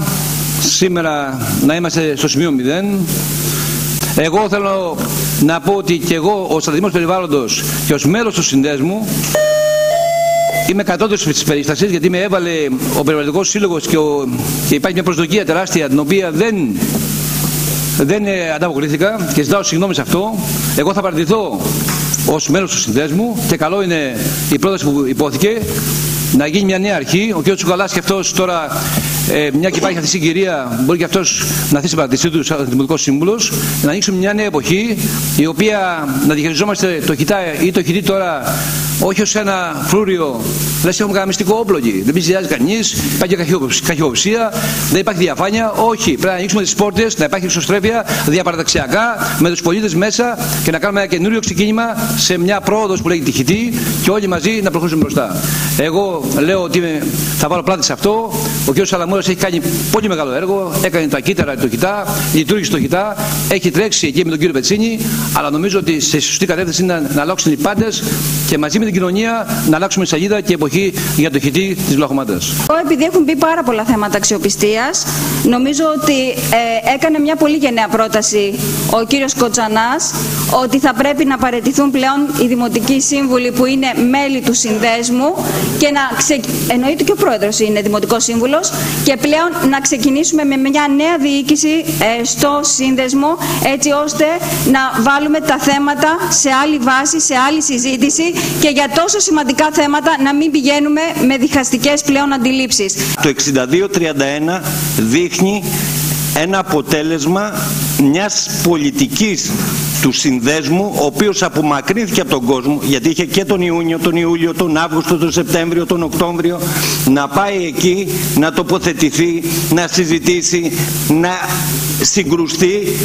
Speaker 13: σήμερα να είμαστε στο σημείο 0 εγώ θέλω να πω ότι και εγώ ως στρατηγός περιβάλλοντος και ως μέλος του συνδέσμου Είμαι κατώτερος της περίσταση γιατί με έβαλε ο περιβαλλοντικός σύλλογος και, και υπάρχει μια προσδοκία τεράστια την οποία δεν, δεν ε, ανταποκρίθηκα και ζητάω συγγνώμη σε αυτό. Εγώ θα παρατηθώ ως μέλος του συνδέσμου και καλό είναι η πρόταση που υπόθηκε να γίνει μια νέα αρχή. Ο κ. Τσουκαλάς και αυτός τώρα, ε, μια και υπάρχει αυτή η συγκυρία, μπορεί και αυτός να θέσει παρατησή του σαν δημοτικός σύμβουλος, να ανοίξουμε μια νέα εποχή, η οποία να διαχειριζόμαστε το χιτά ή το χιτί τώρα όχι ως ένα φρούριο, λες έχουμε κανένα μυστικό όπλο εκεί. Δεν πλησιάζει κανείς, υπάρχει καχυποψία, δεν υπάρχει διαφάνεια. Όχι, πρέπει να ανοίξουμε τις πόρτες, να υπάρχει ισοστρέφεια διαπαραταξιακά με τους πολίτες μέσα και να κάνουμε ένα καινούριο ξεκίνημα σε μια πρόοδος που λέγεται χιτή και όλοι μαζί να προχωρήσουμε μπροστά. Εγώ λέω ότι θα βάλω πλάτη σε αυτό. Ο κ. Σαλαμούρας έχει κάνει πολύ μεγάλο έργο. Έκανε τα κύτταρα το κοιτά, λειτουργήσε το κοιτά, έχει τρέξει εκεί με τον κύριο Πετσίνη. Αλλά νομίζω ότι σε σωστή κατεύθυνση είναι να, αλλάξουν οι πάντες και μαζί με την κοινωνία να αλλάξουμε σαγίδα και εποχή για το χιτή της Βλαχομάτας.
Speaker 14: Επειδή έχουν μπει πάρα πολλά θέματα αξιοπιστίας, νομίζω ότι ε, έκανε μια πολύ γενναία πρόταση ο κύριος Κοτσανάς ότι θα πρέπει να παρετηθούν πλέον οι δημοτικοί σύμβουλοι που είναι μέλη του συνδέσμου και να ξε... εννοείται και ο πρόεδρος είναι δημοτικός σύμβουλος και πλέον να ξεκινήσουμε με μια νέα διοίκηση ε, στο σύνδεσμο έτσι ώστε να βάλουμε τα θέματα σε άλλη βάση, σε άλλη συζήτηση και για τόσο σημαντικά θέματα να μην πηγαίνουμε με διχαστικές πλέον αντιλήψεις.
Speaker 2: Το 62-31 δείχνει ένα αποτέλεσμα μιας πολιτικής του συνδέσμου, ο οποίος απομακρύνθηκε από τον κόσμο, γιατί είχε και τον Ιούνιο, τον Ιούλιο, τον Αύγουστο, τον Σεπτέμβριο, τον Οκτώβριο, να πάει εκεί, να τοποθετηθεί, να συζητήσει, να συγκρουστεί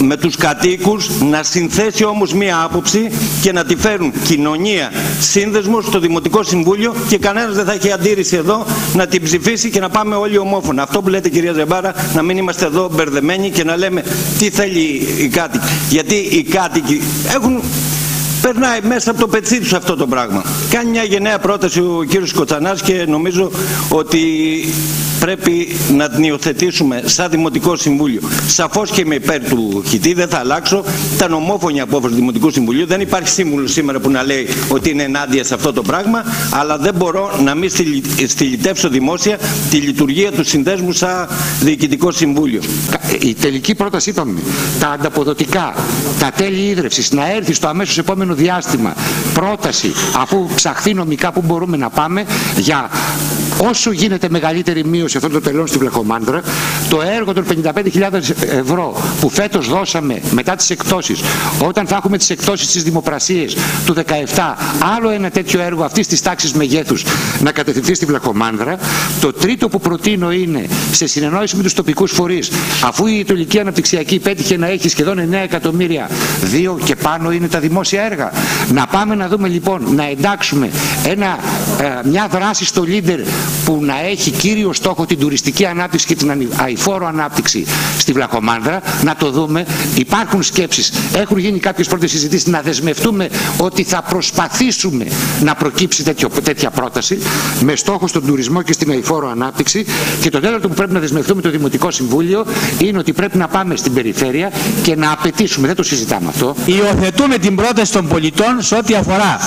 Speaker 2: με τους κατοίκους, να συνθέσει όμως μία άποψη και να τη φέρουν κοινωνία, σύνδεσμος στο Δημοτικό Συμβούλιο και κανένας δεν θα έχει αντίρρηση εδώ να την ψηφίσει και να πάμε όλοι ομόφωνα. Αυτό που λέτε κυρία Ζεμπάρα, να μην είμαστε εδώ μπερδεμένοι και να λέμε τι θέλει οι κάτοικοι. Γιατί οι κάτοικοι έχουν περνάει μέσα από το πετσί τους αυτό το πράγμα. Κάνει μια γενναία πρόταση ο κύριος Κοτσανάς και νομίζω ότι πρέπει να την υιοθετήσουμε σαν Δημοτικό Συμβούλιο. Σαφώς και είμαι υπέρ του χιτή, δεν θα αλλάξω. Ήταν ομόφωνη απόφαση του Δημοτικού Συμβουλίου. Δεν υπάρχει σύμβουλος σήμερα που να λέει ότι είναι ενάντια σε αυτό το πράγμα, αλλά δεν μπορώ να μην στυλιτεύσω δημόσια τη λειτουργία του συνδέσμου σαν Διοικητικό Συμβούλιο.
Speaker 1: Η τελική πρόταση είπαμε, τα ανταποδοτικά, τα τέλη ίδρυυση να έρθει στο αμέσως επόμενο διάστημα. Πρόταση αφού ψαχθεί νομικά που μπορούμε να πάμε για όσο γίνεται μεγαλύτερη μείωση αυτών των τελών στη Βλεχομάνδρα. Το έργο των 55.000 ευρώ που φέτος δώσαμε μετά τις εκτόσεις όταν θα έχουμε τις εκτόσεις της δημοπρασίες του 17 άλλο ένα τέτοιο έργο αυτής της τάξης μεγέθους να κατευθυνθεί στη Βλεχομάνδρα το τρίτο που προτείνω είναι σε συνεννόηση με τους τοπικούς φορείς αφού η Ιτωλική Αναπτυξιακή πέτυχε να έχει σχεδόν 9 εκατομμύρια δύο και πάνω είναι τα δημόσια έργα να πάμε να δούμε λοιπόν, να εντάξουμε ένα, ε, μια δράση στο Λίντερ που να έχει κύριο στόχο την τουριστική ανάπτυξη και την αηφόρο ανάπτυξη στη Βλακομάνδρα, να το δούμε. Υπάρχουν σκέψεις, έχουν γίνει κάποιες πρώτες συζητήσεις, να δεσμευτούμε ότι θα προσπαθήσουμε να προκύψει τέτοιο, τέτοια πρόταση με στόχο στον τουρισμό και στην αηφόρο ανάπτυξη και το τέταρτο που πρέπει να δεσμευτούμε το Δημοτικό Συμβούλιο είναι ότι πρέπει να πάμε στην περιφέρεια και να απαιτήσουμε, δεν το συζητάμε αυτό.
Speaker 6: Υιοθετούμε την πρόταση των πολιτών σε ό,τι αφορά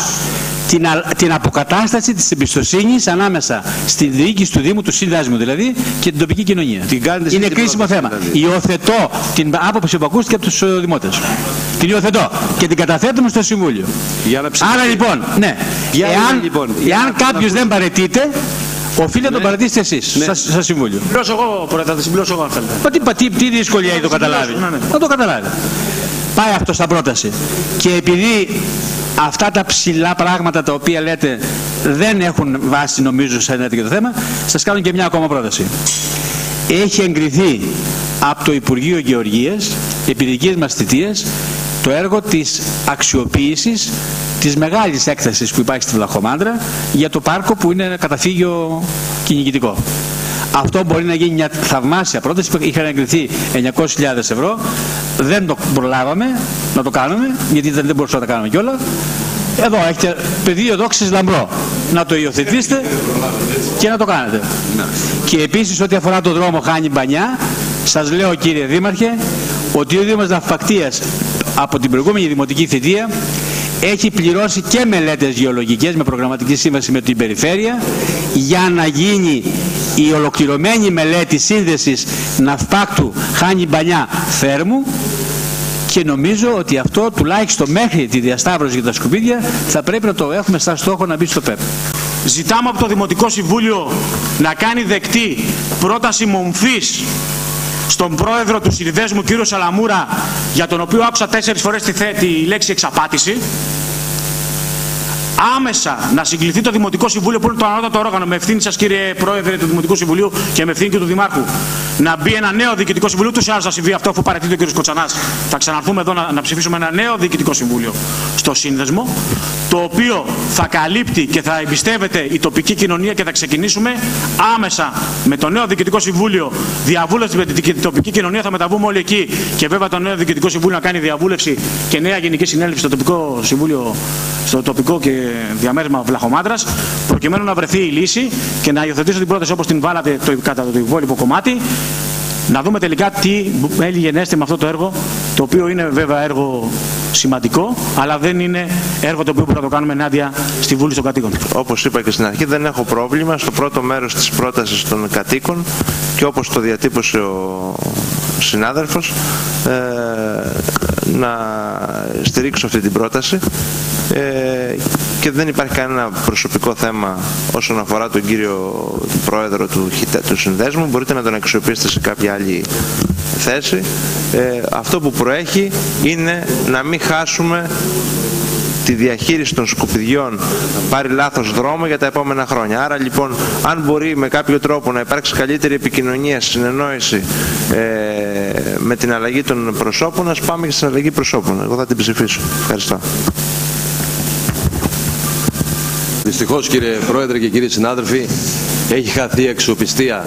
Speaker 8: την, την αποκατάσταση της εμπιστοσύνης ανάμεσα στη διοίκηση του Δήμου, του Συνδέσμου δηλαδή και την τοπική κοινωνία.
Speaker 3: Την
Speaker 8: Είναι κρίσιμο θέμα. Δηλαδή. Υιοθετώ την άποψη που ακούστηκε από τους ε, δημότες. Την υιοθετώ και την καταθέτουμε στο Συμβούλιο. Άρα λοιπόν, ναι, εάν, λοιπόν, εάν κάποιος δεν παρετείται, Οφείλει να τον ναι. παρατήσετε εσείς, ναι. σας συμβούλιο.
Speaker 6: Συμπληρώσω εγώ, Πρόεδρε, θα συμπληρώσω εγώ αν
Speaker 8: θέλετε. Τι, τι, τι δυσκολία έχει το καταλάβει. Ναι, ναι. Να το καταλάβει. Πάει αυτός στα πρόταση. Και επειδή αυτά τα ψηλά πράγματα τα οποία λέτε δεν έχουν βάση νομίζω σε ένα τέτοιο θέμα, σας κάνω και μια ακόμα πρόταση. Έχει εγκριθεί από το Υπουργείο Γεωργίας, επί δικής μας θητείας, το έργο της αξιοποίησης της μεγάλης έκτασης που υπάρχει στη Βλαχομάντρα για το πάρκο που είναι ένα καταφύγιο κυνηγητικό. Αυτό μπορεί να γίνει μια θαυμάσια πρόταση που είχαν εγκριθεί 900.000 ευρώ. Δεν το προλάβαμε να το κάνουμε, γιατί δεν μπορούσαμε να τα κάνουμε κιόλας. Εδώ έχετε πεδίο δόξης λαμπρό. Να το υιοθετήσετε και να το κάνετε. Και επίσης ό,τι αφορά το δρόμο Χάνη Μπανιά, σας λέω κύριε Δήμαρχε, ότι ο Δήμος Ναυπακτίας από την προηγούμενη δημοτική θητεία έχει πληρώσει και μελέτες γεωλογικές με προγραμματική σύμβαση με την περιφέρεια για να γίνει η ολοκληρωμένη μελέτη σύνδεσης ναυπάκτου Χάνη Μπανιά Θέρμου και νομίζω ότι αυτό τουλάχιστον μέχρι τη διασταύρωση για τα σκουπίδια θα πρέπει να το έχουμε σαν στόχο να μπει στο ΠΕΠ.
Speaker 6: Ζητάμε από το Δημοτικό Συμβούλιο να κάνει δεκτή πρόταση μομφής στον πρόεδρο του συνδέσμου κύριο Σαλαμούρα για τον οποίο άκουσα τέσσερις φορές τη, τη λέξη εξαπάτηση άμεσα να συγκληθεί το Δημοτικό Συμβούλιο που είναι το ανώτατο όργανο με ευθύνη σας κύριε Πρόεδρε του Δημοτικού Συμβουλίου και με ευθύνη και του Δημάρχου να μπει ένα νέο Διοικητικό Συμβούλιο. Του άλλου θα συμβεί αυτό αφού παρατηρεί ο κ. Κοτσανάς. Θα ξαναρθούμε εδώ να, να ψηφίσουμε ένα νέο Διοικητικό Συμβούλιο στο σύνδεσμο το οποίο θα καλύπτει και θα εμπιστεύεται η τοπική κοινωνία και θα ξεκινήσουμε άμεσα με το νέο Διοικητικό Συμβούλιο διαβούλευση με την τοπική κοινωνία. Θα μεταβούμε όλοι εκεί και βέβαια το νέο Διοικητικό Συμβούλιο να κάνει διαβούλευση και νέα Γενική Συνέλευση στο τοπικό Συμβούλιο, στο τοπικό και διαμέρισμα Βλαχομάντρας προκειμένου να βρεθεί η λύση και να υιοθετήσω την πρόταση όπως την βάλατε το, κατά το υπόλοιπο κομμάτι να δούμε τελικά τι μέλη γενέστε με αυτό το έργο το οποίο είναι βέβαια έργο σημαντικό αλλά δεν είναι έργο το οποίο μπορούμε να το κάνουμε ενάντια στη Βούλη των Κατοίκων.
Speaker 10: Όπως είπα και στην αρχή δεν έχω πρόβλημα στο πρώτο μέρος της πρότασης των κατοίκων και όπως το διατύπωσε ο συνάδελφος ε, να στηρίξω αυτή την πρόταση ε, και δεν υπάρχει κανένα προσωπικό θέμα όσον αφορά τον κύριο πρόεδρο του, του συνδέσμου μπορείτε να τον αξιοποιήσετε σε κάποια άλλη θέση ε, αυτό που προέχει είναι να μην χάσουμε τη διαχείριση των σκουπιδιών πάρει λάθος δρόμο για τα επόμενα χρόνια. Άρα λοιπόν αν μπορεί με κάποιο τρόπο να υπάρξει καλύτερη επικοινωνία, συνεννόηση ε, με την αλλαγή των προσώπων, ας πάμε και στην αλλαγή προσώπων. Εγώ θα την ψηφίσω. Ευχαριστώ.
Speaker 3: Δυστυχώς κύριε Πρόεδρε και κύριοι συνάδελφοι έχει χαθεί η αξιοπιστία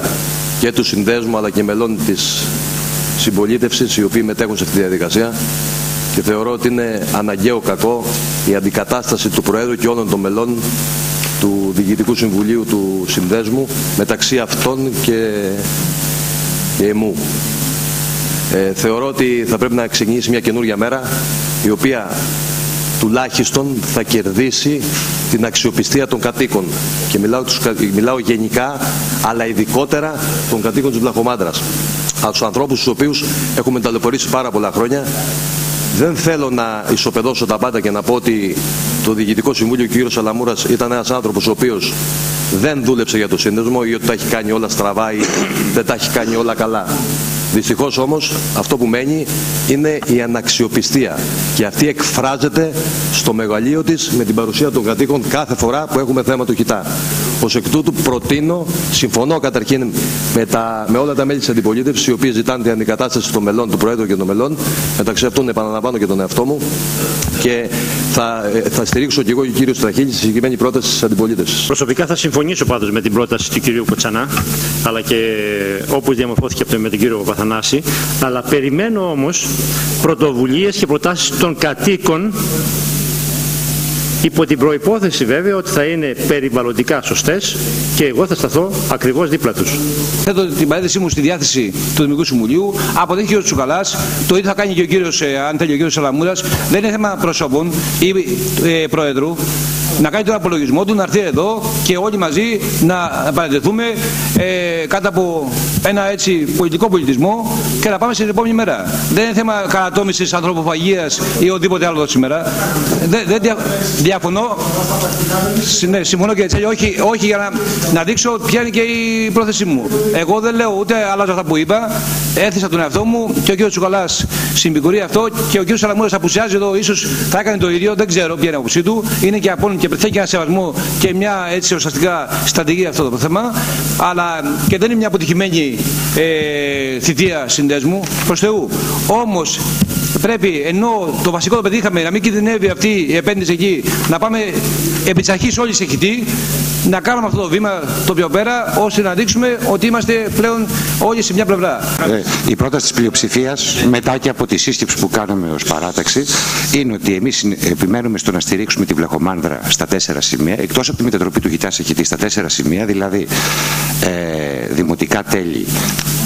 Speaker 3: και του συνδέσμου αλλά και μελών της συμπολίτευσης οι οποίοι μετέχουν σε αυτή τη διαδικασία και θεωρώ ότι είναι αναγκαίο κακό η αντικατάσταση του Προέδρου και όλων των μελών του Διοικητικού Συμβουλίου του Συνδέσμου μεταξύ αυτών και, και εμού. Ε, θεωρώ ότι θα πρέπει να ξεκινήσει μια καινούργια μέρα η οποία τουλάχιστον θα κερδίσει την αξιοπιστία των κατοίκων. Και μιλάω, τους, μιλάω γενικά, αλλά ειδικότερα των κατοίκων της Βλαχομάντρας. Από τους ανθρώπους τους οποίους έχουμε ταλαιπωρήσει πάρα πολλά χρόνια δεν θέλω να ισοπεδώσω τα πάντα και να πω ότι το Διοικητικό Συμβούλιο και ο κ. Σαλαμούρας ήταν ένας άνθρωπος ο οποίος δεν δούλεψε για το σύνδεσμο ή ότι τα έχει κάνει όλα στραβά ή δεν τα έχει κάνει όλα καλά. Δυστυχώς όμως αυτό που μένει είναι η αναξιοπιστία και αυτή εκφράζεται στο μεγαλείο της με την παρουσία των κατοίκων κάθε φορά που έχουμε θέμα του κοιτά. Ως εκ τούτου προτείνω, συμφωνώ καταρχήν με, τα, με όλα τα μέλη της αντιπολίτευσης οι οποίοι ζητάνε την αντικατάσταση των μελών, του Προέδρου και των μελών, μεταξύ αυτών επαναλαμβάνω και τον εαυτό μου. Και θα, ε, θα στηρίξω και εγώ και ο κύριος Τραχίλης στη συγκεκριμένη πρόταση της αντιπολίτευσης.
Speaker 8: Προσωπικά θα συμφωνήσω πάντως με την πρόταση του κυρίου Κοτσανά αλλά και όπως διαμορφώθηκε με τον κύριο Παπαθανάση αλλά περιμένω όμως πρωτοβουλίες και προτάσεις των κατοίκων
Speaker 6: Υπό την προϋπόθεση βέβαια ότι θα είναι περιβαλλοντικά σωστές και εγώ θα σταθώ ακριβώς δίπλα τους.
Speaker 13: Θέτω την παρένθεσή μου στη διάθεση του Δημικού Συμβουλίου. Αποδείχθηκε ο Τσουκαλάς. Το ίδιο θα κάνει και ο κύριος, ε, αν θέλει, ο κύριος Σαλαμούρας. Δεν είναι θέμα προσώπων ή ε, Πρόεδρου να κάνει τον απολογισμό του, να έρθει εδώ και όλοι μαζί να παρατηθούμε ε, κάτω από ένα έτσι πολιτικό πολιτισμό και να πάμε στην επόμενη μέρα. Δεν είναι θέμα καρατόμηση ανθρωποφαγίας ή οτιδήποτε άλλο σήμερα. Δεν, δεν δια, διαφωνώ. Ναι, συμφωνώ και έτσι. Όχι, όχι για να, να δείξω ποια είναι και η πρόθεσή μου. Εγώ δεν λέω ούτε αλλάζω αυτά που είπα. Έθεσα τον εαυτό μου και ο κ. Τσουκαλάς συμπικουρεί αυτό και ο κ. Σαλαμούρας απουσιάζει εδώ. ίσως θα έκανε το ίδιο. Δεν ξέρω ποια είναι η άποψή του. Είναι και απόλυτο και θέλει και ένα σεβασμό και μια έτσι ουσιαστικά στρατηγία αυτό το θέμα. Αλλά και δεν είναι μια αποτυχημένη ε, θητεία συνδέσμου προς Θεού. Όμως πρέπει ενώ το βασικό το πετύχαμε να μην κινδυνεύει αυτή η επένδυση εκεί, να πάμε επί της αρχής όλοι σε χιτή, να κάνουμε αυτό το βήμα το πιο πέρα, ώστε να δείξουμε ότι είμαστε πλέον όλοι σε μια πλευρά.
Speaker 1: Ε, η πρόταση της πλειοψηφίας, μετά και από τη σύσκεψη που κάναμε ως παράταξη, είναι ότι εμείς επιμένουμε στο να στηρίξουμε τη βλαχομάνδρα στα τέσσερα σημεία, εκτός από τη μετατροπή του Χιτά σε Χιτή στα τέσσερα σημεία, δηλαδή ε, δημοτικά τέλη,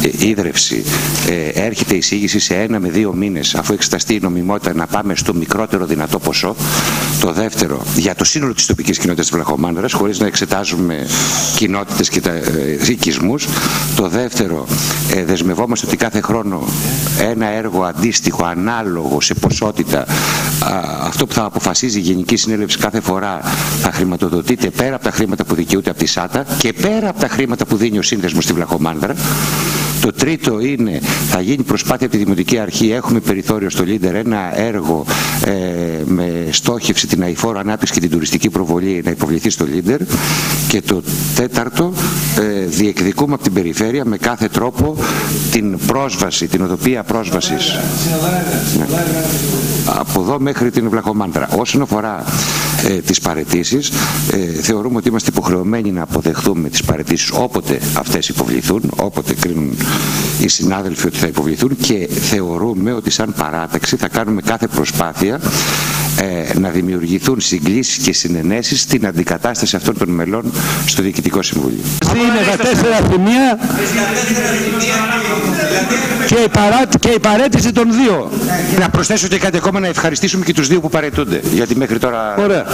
Speaker 1: ε, ίδρυυση, ε, έρχεται εισήγηση σε ένα με δύο μήνες, αφού εξεταστεί η νομιμότητα, να πάμε στο μικρότερο δυνατό ποσό. Το δεύτερο, για το σύνολο της τοπικής κοινότητας της Βλαχομάνδρας, χωρίς να εξετάζουμε κοινότητες και τα ε, οικισμούς. Το δεύτερο, ε, δεσμευόμαστε ότι κάθε χρόνο ένα έργο αντίστοιχο, ανάλογο σε ποσότητα, αυτό που θα αποφασίζει η Γενική Συνέλευση κάθε φορά θα χρηματοδοτείται πέρα από τα χρήματα που δικαιούται από τη ΣΑΤΑ και πέρα από τα χρήματα που δίνει ο σύνδεσμος στη Βλαχομάνδρα. Το τρίτο είναι, θα γίνει προσπάθεια από τη Δημοτική Αρχή, έχουμε περιθώριο στο Λίντερ ένα έργο ε, με στόχευση την αηφόρο ανάπτυξη και την τουριστική προβολή να υποβληθεί στο Λίντερ. Και το τέταρτο, ε, διεκδικούμε από την περιφέρεια με κάθε τρόπο την πρόσβαση, την οδοπία πρόσβασης. Ναι. Από εδώ μέχρι την Βλαχομάντρα. Όσον αφορά ε, τις παρετήσεις, ε, θεωρούμε ότι είμαστε υποχρεωμένοι να αποδεχθούμε τις παρετήσεις όποτε αυτές υποβληθούν, όποτε κρίνουν οι συνάδελφοι ότι θα υποβληθούν και θεωρούμε ότι σαν παράταξη θα κάνουμε κάθε προσπάθεια ε, να δημιουργηθούν συγκλήσεις και συνενέσεις στην αντικατάσταση αυτών των μελών στο Διοικητικό Συμβούλιο.
Speaker 7: Είναι τα τέσσερα σημεία και η, παρά, και η παρέτηση των δύο.
Speaker 1: Να προσθέσω και κάτι ακόμα να ευχαριστήσουμε και τους δύο που παρετούνται. Γιατί μέχρι τώρα...
Speaker 7: Ωραία.